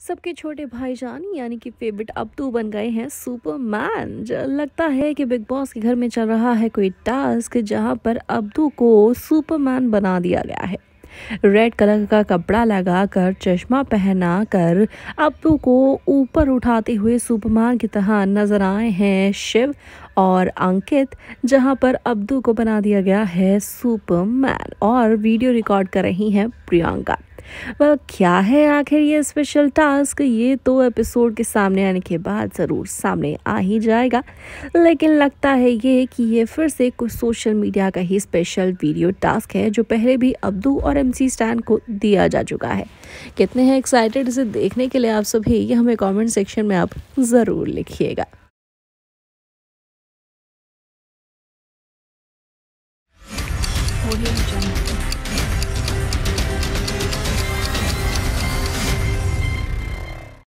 सबके छोटे भाईजान, यानी कि फेवरेट अब्दू बन गए हैं सुपरमैन। लगता है कि बिग बॉस के घर में चल रहा है कोई टास्क जहाँ पर अब्दू को सुपरमैन बना दिया गया है। रेड कलर का कपड़ा लगाकर, चश्मा पहना कर अब्दू को ऊपर उठाते हुए सुपरमैन की तरह नज़र आए हैं शिव और अंकित, जहाँ पर अब्दू को बना दिया गया है सुपरमैन। और वीडियो रिकॉर्ड कर रही हैं प्रियंका। वह क्या है आखिर ये स्पेशल टास्क ये तो एपिसोड के सामने आने के बाद ज़रूर सामने आ ही जाएगा। लेकिन लगता है ये कि ये फिर से कुछ सोशल मीडिया का ही स्पेशल वीडियो टास्क है, जो पहले भी अब्दू और एम सी स्टैन को दिया जा चुका है। कितने हैं एक्साइटेड इसे देखने के लिए आप सभी, ये हमें कॉमेंट सेक्शन में आप ज़रूर लिखिएगा। वो ही जन